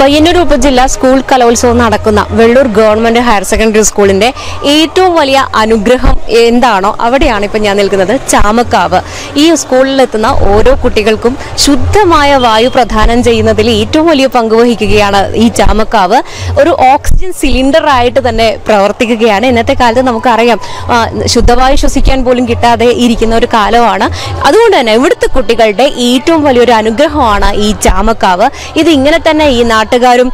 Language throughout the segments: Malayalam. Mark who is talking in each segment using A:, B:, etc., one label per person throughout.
A: പയ്യന്നൂർ ഉപജില്ല സ്കൂൾ കലോത്സവം നടക്കുന്ന വെള്ളൂർ ഗവൺമെന്റ് ഹയർ സെക്കൻഡറി സ്കൂളിന്റെ ഏറ്റവും വലിയ അനുഗ്രഹം എന്താണോ അവിടെയാണ് ഇപ്പൊ ഞാൻ നിൽക്കുന്നത്. ചാമക്കാവ്. ഈ സ്കൂളിലെത്തുന്ന ഓരോ കുട്ടികൾക്കും ശുദ്ധമായ വായു പ്രദാനം ചെയ്യുന്നതിൽ ഏറ്റവും വലിയ പങ്ക് വഹിക്കുകയാണ് ഈ ചാമക്കാവ്. ഒരു ഓക്സിജൻ സിലിണ്ടർ ആയിട്ട് തന്നെ പ്രവർത്തിക്കുകയാണ്. ഇന്നത്തെ കാലത്ത് നമുക്കറിയാം ശുദ്ധവായു ശ്വസിക്കാൻ പോലും കിട്ടാതെ ഇരിക്കുന്ന ഒരു കാലമാണ്. അതുകൊണ്ട് തന്നെ ഇവിടുത്തെ കുട്ടികളുടെ ഏറ്റവും വലിയൊരു അനുഗ്രഹമാണ് ഈ ചാമക്കാവ്. ഇത് ഇങ്ങനെ തന്നെ ഈ നാട്ടുകാരും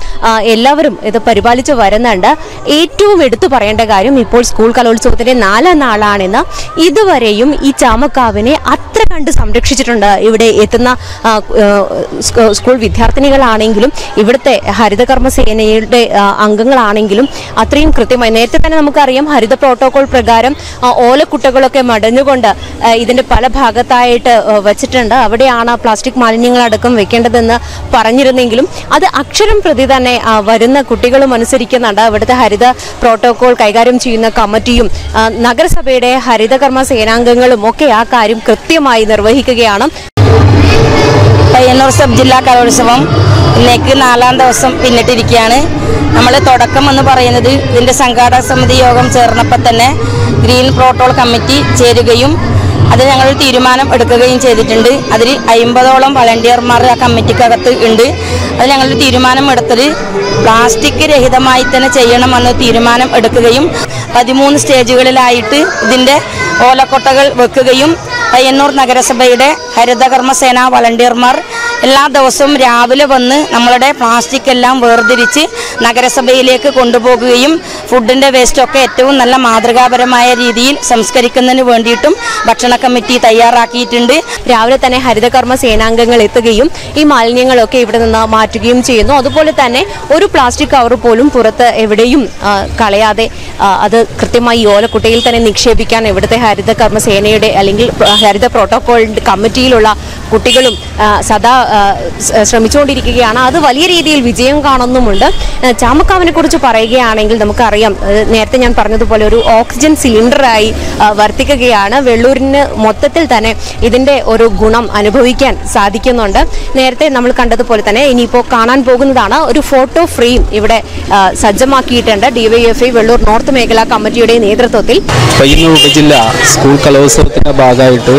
A: എല്ലാവരും ഇത് പരിപാലിച്ച് വരുന്നുണ്ട്. ഏറ്റവും എടുത്തു പറയേണ്ട കാര്യം ഇപ്പോൾ സ്കൂൾ കലോത്സവത്തിന്റെ നാലാം നാളാണെന്ന് ഇതുവരെയും ഈ ചാമക്കാവിനെ അത്ര കണ്ട് സംരക്ഷിച്ചിട്ടുണ്ട്. ഇവിടെ എത്തുന്ന സ്കൂൾ വിദ്യാർത്ഥിനികളാണെങ്കിലും ഇവിടുത്തെ ഹരിതകർമ്മ സേനയുടെ അംഗങ്ങളാണെങ്കിലും അത്രയും കൃത്യമായി നേരത്തെ തന്നെ നമുക്കറിയാം ഹരിത പ്രോട്ടോകോൾ പ്രകാരം ഓലക്കുട്ടകളൊക്കെ മടഞ്ഞുകൊണ്ട് ഇതിന്റെ പല ഭാഗത്തായിട്ട് വച്ചിട്ടുണ്ട്. അവിടെയാണ് പ്ലാസ്റ്റിക് മാലിന്യങ്ങളടക്കം വെക്കേണ്ടതെന്ന് പറഞ്ഞിരുന്നെങ്കിലും അത് അക്ഷരം പ്രതി തന്നെ വരുന്ന കുട്ടികളും അനുസരിക്കുന്നുണ്ട്. അവിടുത്തെ ഹരിത പ്രോട്ടോകോൾ കൈകാര്യം ചെയ്യുന്ന കമ്മിറ്റിയും നഗരസഭയുടെ ഹരിതകർമ്മ സേനാംഗങ്ങളും ഒക്കെ ആ കാര്യം കൃത്യമായി നിർവഹിക്കുകയാണ്.
B: പയ്യന്നൂർ സബ് ജില്ലാ കലോത്സവം ഇന്നേക്ക് നാലാം ദിവസം പിന്നിട്ടിരിക്കുകയാണ്. നമ്മൾ തുടക്കം എന്ന് പറയുന്നത് ഇതിന്റെ സംഘാടക സമിതി യോഗം ചേർന്നപ്പോൾ തന്നെ ഗ്രീൻ പ്രോട്ടോൾ കമ്മിറ്റി ചേരുകയും അത് ഞങ്ങൾ തീരുമാനം എടുക്കുകയും ചെയ്തിട്ടുണ്ട്. അതിൽ അയിമ്പതോളം വളണ്ടിയർമാർ ആ കമ്മിറ്റിക്കകത്ത് ഉണ്ട്. അത് ഞങ്ങൾ തീരുമാനം എടുത്തത് പ്ലാസ്റ്റിക് രഹിതമായി തന്നെ ചെയ്യണമെന്ന് തീരുമാനം എടുക്കുകയും പതിമൂന്ന് സ്റ്റേജുകളിലായിട്ട് ഇതിന്റെ ഓലക്കൊട്ടകൾ വെക്കുകയും പയ്യന്നൂർ നഗരസഭയുടെ ഹരിതകർമ്മ സേന വളണ്ടിയർമാർ എല്ലാ ദിവസവും രാവിലെ വന്ന് നമ്മളുടെ പ്ലാസ്റ്റിക് എല്ലാം വേർതിരിച്ച് നഗരസഭയിലേക്ക് കൊണ്ടുപോകുകയും ഫുഡിന്റെ വേസ്റ്റൊക്കെ ഏറ്റവും നല്ല മാതൃകാപരമായ രീതിയിൽ സംസ്കരിക്കുന്നതിന് വേണ്ടിയിട്ടും ഭക്ഷണ കമ്മിറ്റി തയ്യാറാക്കിയിട്ടുണ്ട്.
A: രാവിലെ തന്നെ ഹരിതകർമ്മ സേനാംഗങ്ങൾ എത്തുകയും ഈ മാലിന്യങ്ങളൊക്കെ ഇവിടെ നിന്ന് മാറ്റുകയും ചെയ്യുന്നു. അതുപോലെ തന്നെ ഒരു പ്ലാസ്റ്റിക് കവർ പോലും പുറത്ത് എവിടെയും കളയാതെ അത് കൃത്യമായി ഓലക്കുട്ടയിൽ തന്നെ നിക്ഷേപിക്കാൻ ഇവിടുത്തെ ഹരിതകർമ്മ സേനയുടെ അല്ലെങ്കിൽ ഹരിത പ്രോട്ടോകോൾ കമ്മിറ്റിയിലുള്ള കുട്ടികളും സദാ ശ്രമിച്ചുകൊണ്ടിരിക്കുകയാണ്. അത് വലിയ രീതിയിൽ വിജയം കാണുന്നുമുണ്ട്. ചാമക്കാവിനെ കുറിച്ച് പറയുകയാണെങ്കിൽ നമുക്കറിയാം. നേരത്തെ ഞാൻ പറഞ്ഞതുപോലെ ഒരു ഓക്സിജൻ സിലിണ്ടറായി വർത്തിക്കുകയാണ്. വെള്ളൂരിന് മൊത്തത്തിൽ തന്നെ ഇതിന്റെ ഒരു ഗുണം അനുഭവിക്കാൻ സാധിക്കുന്നുണ്ട്. നേരത്തെ നമ്മൾ കണ്ടതുപോലെ തന്നെ ഇനിയിപ്പോൾ കാണാൻ പോകുന്നതാണ് ഒരു ഫോട്ടോ ഫ്രെയിം ഇവിടെ സജ്ജമാക്കിയിട്ടുണ്ട് ഡിവൈഎഫ്ഐ വെള്ളൂർ നോർത്ത് മേഖലാ കമ്മിറ്റിയുടെ നേതൃത്വത്തിൽ.
C: ഉപജില്ല സ്കൂൾ കലോത്സവത്തിന്റെ ഭാഗമായിട്ട്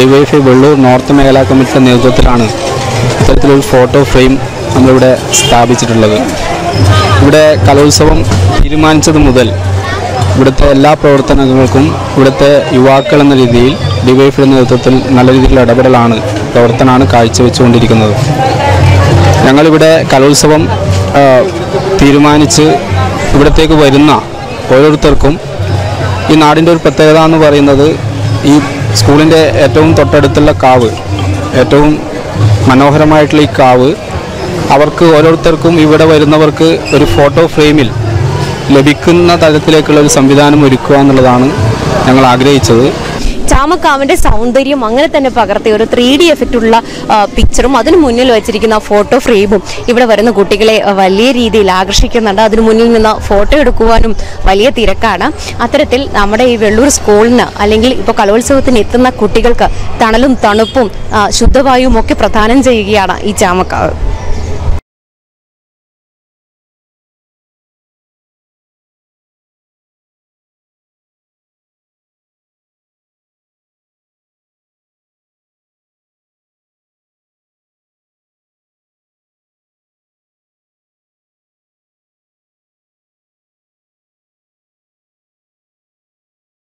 C: ഡിവൈഎഫ്ഐ വെള്ളൂർ നോർത്ത് മേഖലാ കമ്മിറ്റിയുടെ നേതൃത്വത്തിലാണ് ഇത്തരത്തിലൊരു ഫോട്ടോ ഫ്രെയിം നമ്മളിവിടെ സ്ഥാപിച്ചിട്ടുള്ളത്. ഇവിടെ കലോത്സവം തീരുമാനിച്ചത് മുതൽ ഇവിടുത്തെ എല്ലാ പ്രവർത്തനങ്ങൾക്കും ഇവിടുത്തെ യുവാക്കൾ എന്ന രീതിയിൽ ഡിവൈഫൈയുടെ നേതൃത്വത്തിൽ നല്ല രീതിയിലുള്ള ഇടപെടലാണ് പ്രവർത്തനമാണ് കാഴ്ചവെച്ചുകൊണ്ടിരിക്കുന്നത്. ഞങ്ങളിവിടെ കലോത്സവം തീരുമാനിച്ച് ഇവിടത്തേക്ക് വരുന്ന ഓരോരുത്തർക്കും ഈ നാടിന്റെ ഒരു പ്രത്യേകത എന്ന് പറയുന്നത് ഈ സ്കൂളിന്റെ ഏറ്റവും തൊട്ടടുത്തുള്ള കാവ് ഏറ്റവും മനോഹരമായിട്ടുള്ള ഈ കാവ്. അവർക്ക് ഓരോരുത്തർക്കും ഇവിടെ വരുന്നവർക്ക് ഒരു ഫോട്ടോ ഫ്രെയിമിൽ ലഭിക്കുന്ന തരത്തിലേക്കുള്ള ഒരു സംവിധാനം ഒരുക്കുക എന്നുള്ളതാണ് ഞങ്ങൾ ആഗ്രഹിച്ചത്.
A: ചാമക്കാവിന്റെ സൗന്ദര്യം അങ്ങനെ തന്നെ പകർത്തിയ ഒരു ത്രീ ഡി എഫക്റ്റ് ഉള്ള പിക്ചറും അതിന് മുന്നിൽ വെച്ചിരിക്കുന്ന ഫോട്ടോ ഫ്രെയിമും ഇവിടെ വരുന്ന കുട്ടികളെ വലിയ രീതിയിൽ ആകർഷിക്കുന്നുണ്ട്. അതിന് മുന്നിൽ നിന്ന് ഫോട്ടോ എടുക്കുവാനും വലിയ തിരക്കാണ്. അത്തരത്തിൽ നമ്മുടെ ഈ വെള്ളൂർ സ്കൂളിന് അല്ലെങ്കിൽ ഇപ്പോൾ കലോത്സവത്തിന് എത്തുന്ന കുട്ടികൾക്ക് തണലും തണുപ്പും ശുദ്ധവായുവും ഒക്കെ പ്രദാനം ചെയ്യുകയാണ് ഈ ചാമക്കാവ്